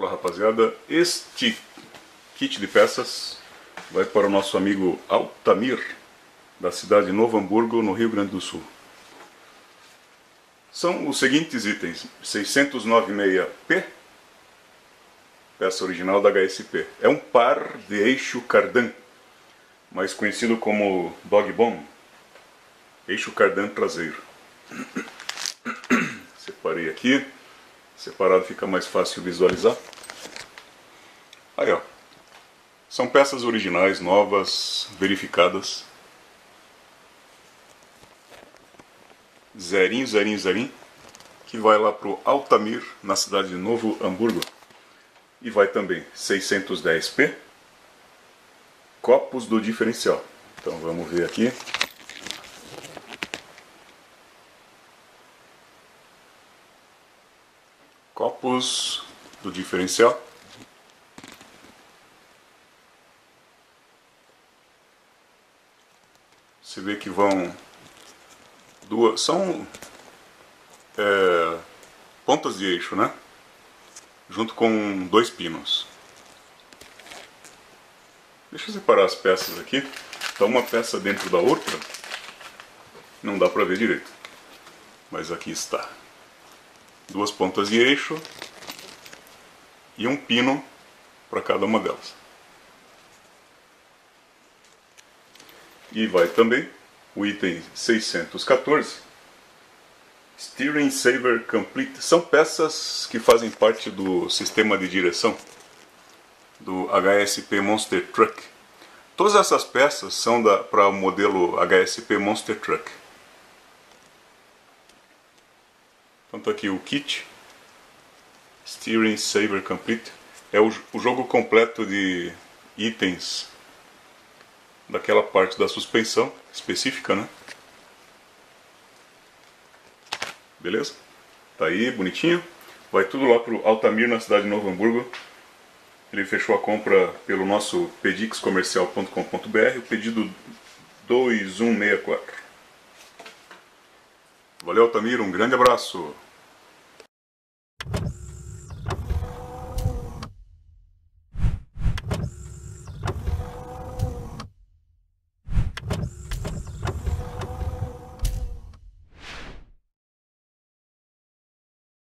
rapaziada, este kit de peças vai para o nosso amigo Altamir, da cidade de Novo Hamburgo, no Rio Grande do Sul. São os seguintes itens: 696P, peça original da HSP. É um par de eixo cardan, mais conhecido como dog bone, eixo cardan traseiro. Separei aqui. Separado fica mais fácil visualizar. Aí, ó. São peças originais, novas, verificadas. Zerinho, zerinho, zerinho. Que vai lá pro Altamir, na cidade de Novo Hamburgo. E vai também 610p. Copos do diferencial. Então vamos ver aqui. Copos do diferencial. Você vê que vão duas são é, pontas de eixo, né? Junto com dois pinos. Deixa eu separar as peças aqui. Então uma peça dentro da outra. Não dá para ver direito. Mas aqui está duas pontas de eixo e um pino para cada uma delas. E vai também o item 614, Steering Saver Complete. São peças que fazem parte do sistema de direção do HSP Monster Truck. Todas essas peças são para o modelo HSP Monster Truck. Então aqui o kit Steering Saver Complete. É o, o jogo completo de itens daquela parte da suspensão específica, né? Beleza? Tá aí, bonitinho. Vai tudo lá pro Altamir, na cidade de Novo Hamburgo. Ele fechou a compra pelo nosso pedixcomercial.com.br, o pedido 2164. Valeu, Altamir, um grande abraço.